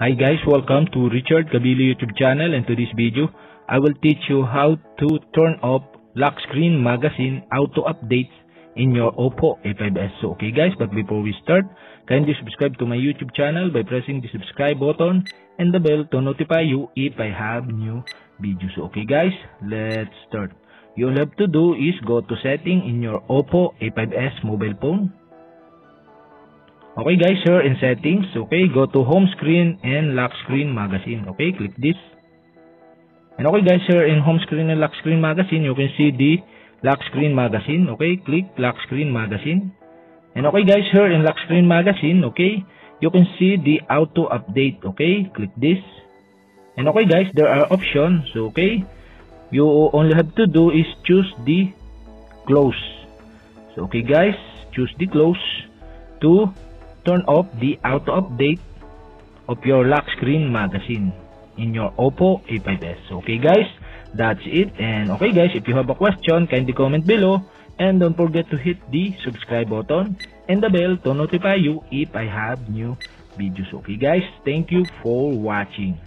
Hi guys, welcome to Richard Cabilo YouTube channel and to this video, I will teach you how to turn off lock screen magazine auto updates in your Oppo A5s. So okay guys, but before we start, kindly subscribe to my YouTube channel by pressing the subscribe button and the bell to notify you if I have new videos. So okay guys, let's start. You all have to do is go to setting in your Oppo A5s mobile phone. Okay guys, here in settings, okay, go to home screen and lock screen magazine. Okay, click this. And okay guys, here in home screen and lock screen magazine, you can see the lock screen magazine. Okay, click lock screen magazine. And okay guys, here in lock screen magazine, okay, you can see the auto update. Okay, click this. And okay guys, there are options. Okay, you only have to do is choose the close. So okay guys, choose the close to turn off the auto update of your lock screen magazine in your Oppo A5s. Okay guys, that's it. And okay guys, if you have a question, kindly comment below. And don't forget to hit the subscribe button and the bell to notify you if I have new videos. Okay guys, thank you for watching.